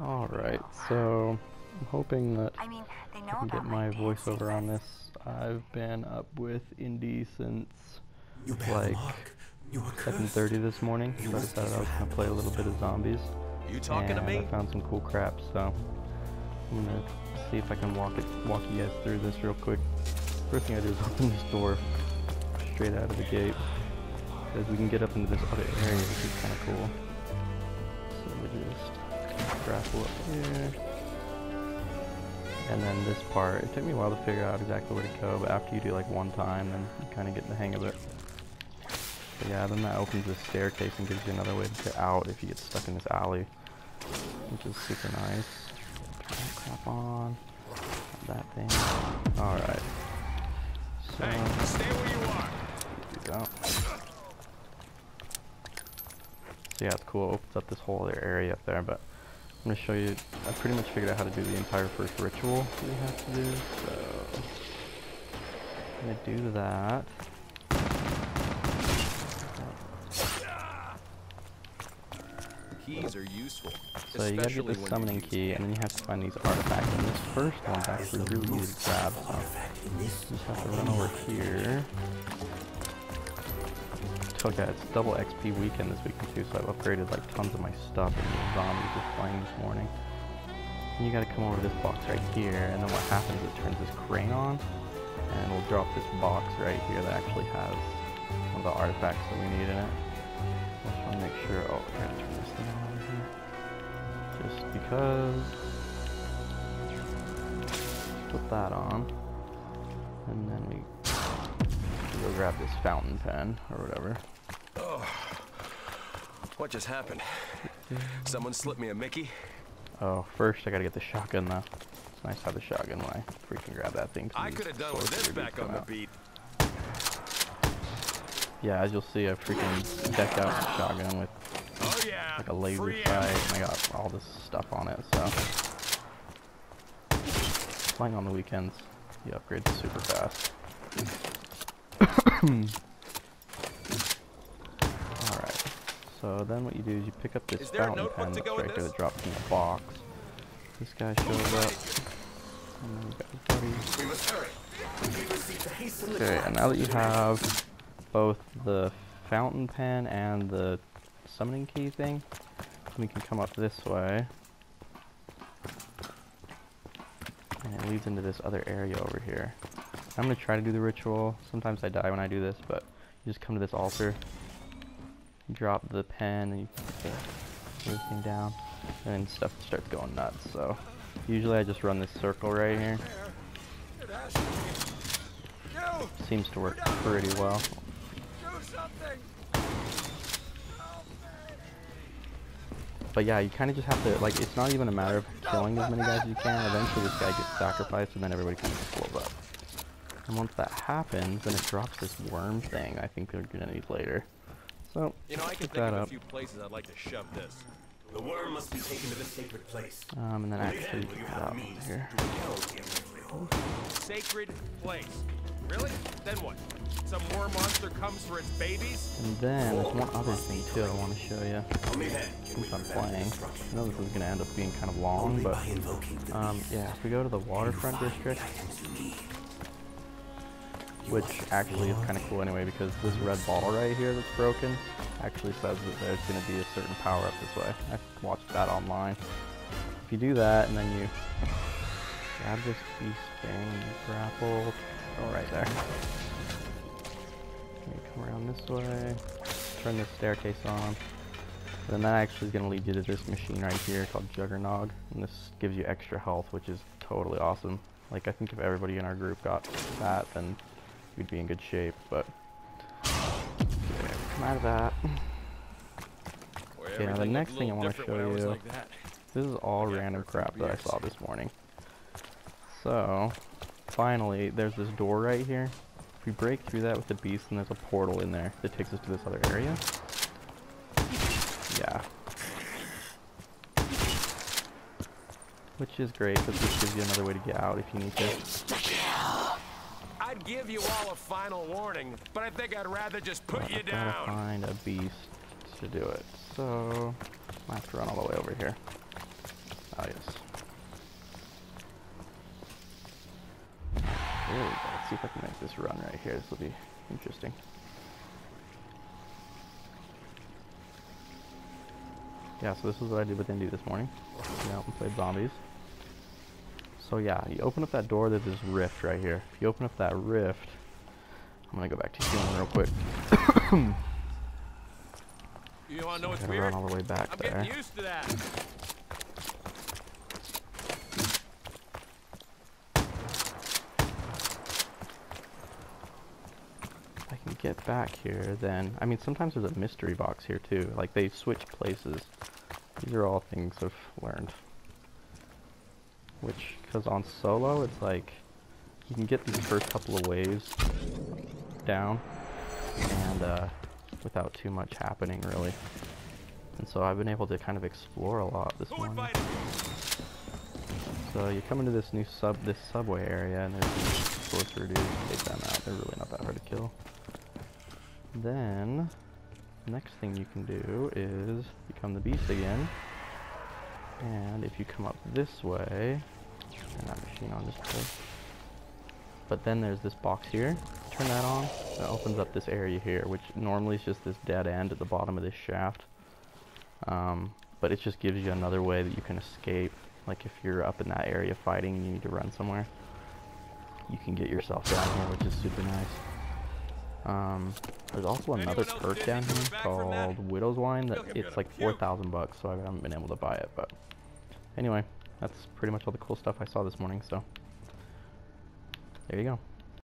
Alright, oh. so I'm hoping that I mean, they know I can get my dancing voiceover on this. I've been up with Indy since You like luck. You were cursed. 7.30 this morning, You so I decided I was going to play a little bit of zombies. You talking and to me? I found some cool crap, so I'm going to see if I can walk it, walk you guys through this real quick. First thing I do is open this door straight out of the gate, because we can get up into this other area, which is kind of cool. So we just grapple up here. And then this part, it took me a while to figure out exactly where to go, but after you do like one time, then you kind of get the hang of it. But yeah, then that opens the staircase and gives you another way to get out if you get stuck in this alley, which is super nice. Turn that crap on. That thing. Alright. So, Hey, stay where you are. do that. So yeah, it's cool. It opens up this whole other area up there, but I'm gonna show you. I pretty much figured out how to do the entire first ritual that we have to do. So I'm gonna do that. Keys are useful. So you gotta get the summoning key, and then you have to find these artifacts. And this first one's actually really easy to grab. So you just have to run over here. Okay, it's double XP weekend this weekend too, so I've upgraded like tons of my stuff and the zombies just playing this morning. And you gotta come over this box right here, and then what happens is it turns this crane on, and it'll drop this box right here that actually has one of the artifacts that we need in it. I just wanna make sure, oh, I gotta turn this thing on here. Just because. Put that on. And then we go grab this fountain pen or whatever. What just happened? Someone slipped me a Mickey? Oh, first I gotta get the shotgun though. It's nice to have the shotgun when I freaking grab that thing. I could have done with this back come on the beat. Yeah, as you'll see, I freaking decked out the shotgun with Oh yeah. like a laser free sight, and I got all this stuff on it, so. Playing on the weekends, you upgrade super fast. Alright, so then what you do is you pick up this Is there a fountain pen that's right there that dropped from the box. This guy shows up, and then you got his buddy. We must hurry. We received a hasten Okay, and now that you have both the fountain pen and the summoning key thing, we can come up this way. And it leads into this other area over here. I'm gonna try to do the ritual. Sometimes I die when I do this, but you just come to this altar, you drop the pen, and you everything down, and then stuff starts going nuts. So usually I just run this circle right here. Seems to work pretty well. But yeah, you kind of just have to, like, it's not even a matter of killing as many guys as you can. Eventually this guy gets sacrificed and then everybody kind of blows up. And once that happens, then it drops this worm thing I think they're gonna need later. So, You know, I can pick think that of a few places I'd like to shove this. The worm must be taken to the sacred place. Um, and then Only actually then will put you that have means here. to repel the Emrakul. Sacred place. Really? Then what? Some more monster comes for its babies? And then there's one other thing too I want to show you. Only then can we Since I'm prevent playing. I know this is gonna end up being kind of long, but by invoking the um, yeah, if we go to the waterfront district, which actually is kind of cool anyway because this red ball right here that's broken actually says that there's going to be a certain power up this way. I watched that online. If you do that and then you grab this beast thing, grapple, go right there. Come around this way, turn this staircase on, and then that actually is going to lead you to this machine right here called Juggernog, and this gives you extra health, which is totally awesome. Like, I think if everybody in our group got that, then we'd be in good shape, but yeah, come out of that. Where Okay, now the next thing I want to show when I was you, like this is all Yeah, random for crap that I saw this morning. So, finally, there's this door right here. If we break through that with the beast, then there's a portal in there that takes us to this other area. Yeah. Which is great, because this gives you another way to get out if you need to. Give you all a final warning, but I think I'd rather just put you down. find a beast to do it. So, I have to run all the way over here. Oh yes. There we go. Let's see if I can make this run right here. This will be interesting. Yeah, so this is what I did with Indy this morning. Went out and played zombies. So yeah, you open up that door, there's this rift right here. If you open up that rift, I'm gonna go back to healing real quick. You wanna know what's weird? run all the way back I'm there. getting used to that. If I can get back here, then I mean sometimes there's a mystery box here too. Like they switch places. These are all things I've learned. Which, because on solo, it's like you can get these first couple of waves down, and uh, without too much happening really. And so I've been able to kind of explore a lot this morning. So you come into this new sub, this subway area, and there's these sorcerer dudes. Take them out. They're really not that hard to kill. Then, next thing you can do is become the beast again. And if you come up this way, turn that machine on quick. But then there's this box here. Turn that on. That opens up this area here, which normally is just this dead end at the bottom of this shaft. Um, but it just gives you another way that you can escape. Like if you're up in that area fighting and you need to run somewhere, you can get yourself down here, which is super nice. Um, there's also another perk down here back from that? called Widow's Wine that it's like 4,000 bucks, so I haven't been able to buy it. But anyway, that's pretty much all the cool stuff I saw this morning. So there you go.